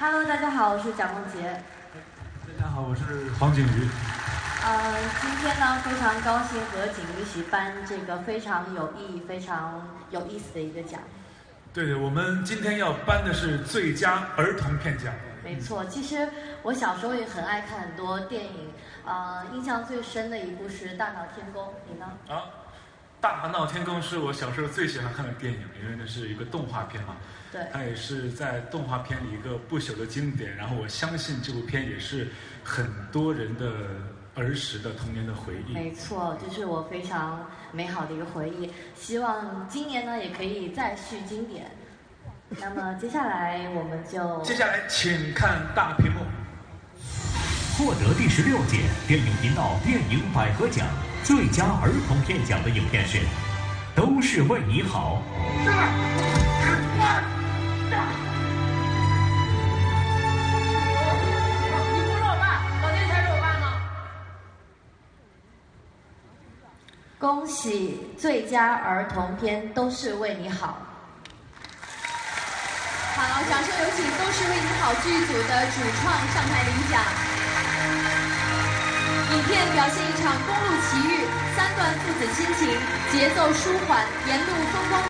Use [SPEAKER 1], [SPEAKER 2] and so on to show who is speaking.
[SPEAKER 1] Hello，大家好，我是蒋梦婕。
[SPEAKER 2] 大家好，我是黄景瑜。
[SPEAKER 1] 呃，今天呢，非常高兴和景瑜一起颁这个非常有意义、非常有意思的一个奖。
[SPEAKER 2] 对对，我们今天要颁的是最佳儿童片奖。
[SPEAKER 1] 没错，其实我小时候也很爱看很多电影，呃，印象最深的一部是《大闹天宫》，你呢？
[SPEAKER 2] 啊，《大闹天宫》是我小时候最喜欢看的电影，因为那是一个动画片嘛。
[SPEAKER 1] 对。
[SPEAKER 2] 它也是在动画片里一个不朽的经典，然后我相信这部片也是很多人的儿时的童年的回忆。
[SPEAKER 1] 没错，这是我非常美好的一个回忆。希望今年呢也可以再续经典。那么接下来我们就
[SPEAKER 2] 接下来请看大屏幕。
[SPEAKER 3] 获得第十六届电影频道电影百合奖最佳儿童片奖的影片是《都是为你好》。
[SPEAKER 4] 你不是我爸，老爹才是我爸呢。
[SPEAKER 1] 恭喜最佳儿童片《都是为你好》。
[SPEAKER 4] 好，掌声有请《都是为你好》剧组的主创上台领奖。表现一场公路奇遇，三段父子亲情，节奏舒缓，沿路风光。